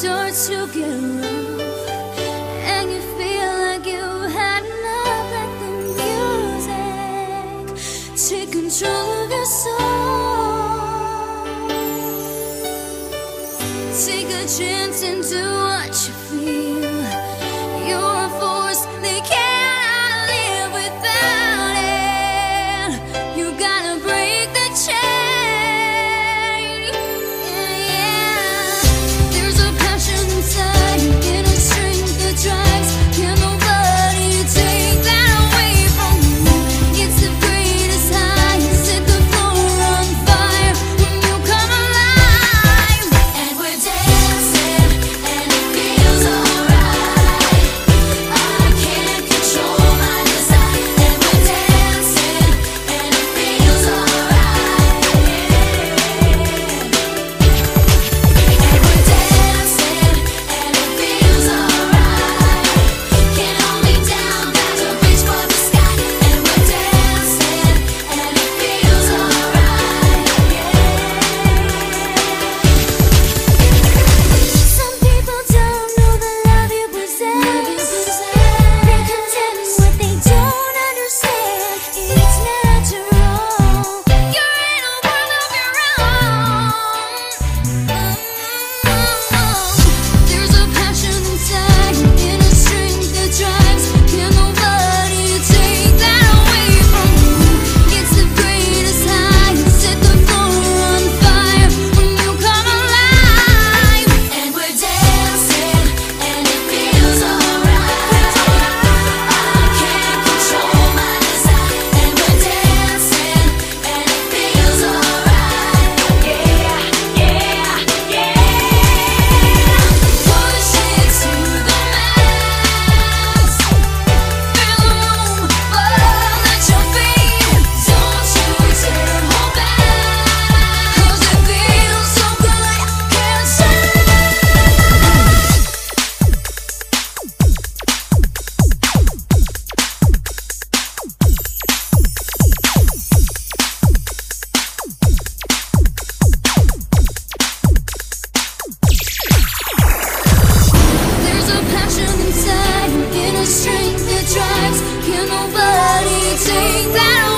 start to get rough And you feel like you had enough Let the music take control of your soul. Take a chance and do what you feel. things that